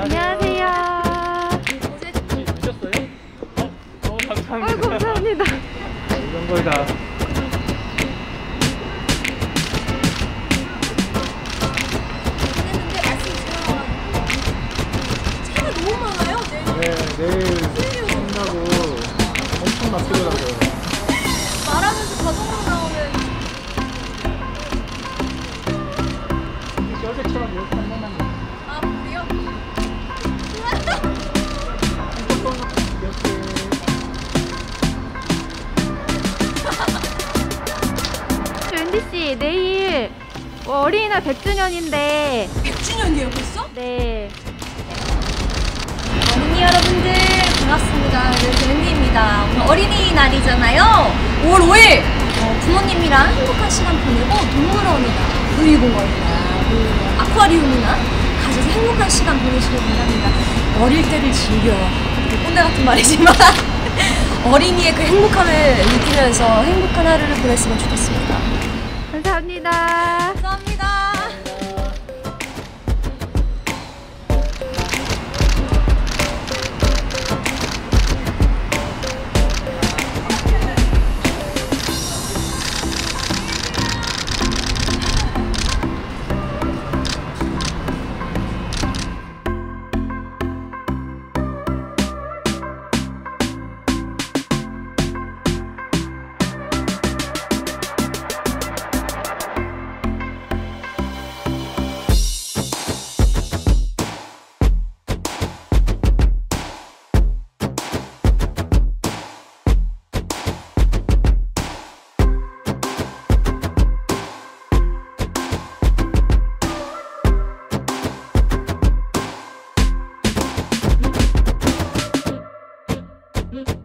안녕하세요. 드셨어요? 어, 어 어, 감사합니다. 감사합니다. 이런 걸 다. 너무 많아요, 내일. 네, 내일 끝나고 엄청 막히더라고요. 말하면서 자동으로 나오는 어제처럼 이렇게 한 번만 아, 그래요? 이렇게 웬디 씨, 내일 어린이날 100주년인데 100주년이에요, 벌써? 네. 어린이 여러분들 반갑습니다. 네, 웬디입니다. 오늘 어린이 날이잖아요. 5월 5일 어, 부모님이랑 행복한 시간 보내고 동물원이나 놀이공원이나 뭐 아쿠아리움이나 가셔서 행복한 시간 보내시길 바랍니다. 어릴 때를 즐겨. 꼰대 같은 말이지만 어린이의 그 행복함을 느끼면서 행복한 하루를 보냈으면 좋겠습니다. Mm-hmm.